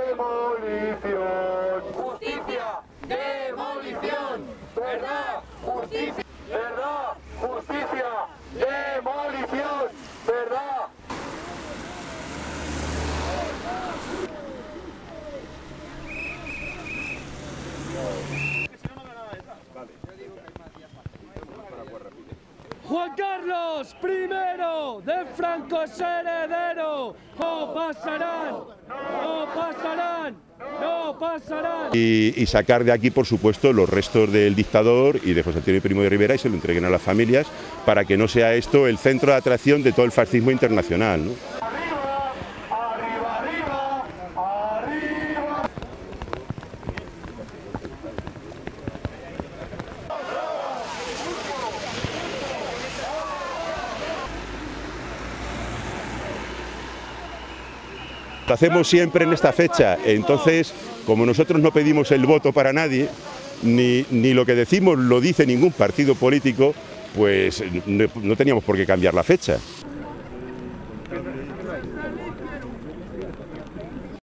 demolición. Justicia, demolición. Verdad, justicia. Verdad, justicia, demolición. Verdad. Juan Carlos I de Franco es heredero. No pasarán, no pasarán, no pasarán. Y, sacar de aquí, por supuesto, los restos del dictador y de José Antonio Primo de Rivera y se lo entreguen a las familias para que no sea esto el centro de atracción de todo el fascismo internacional. Lo hacemos siempre en esta fecha, entonces, como nosotros no pedimos el voto para nadie, ni, ni lo que decimos lo dice ningún partido político, pues no, no teníamos por qué cambiar la fecha.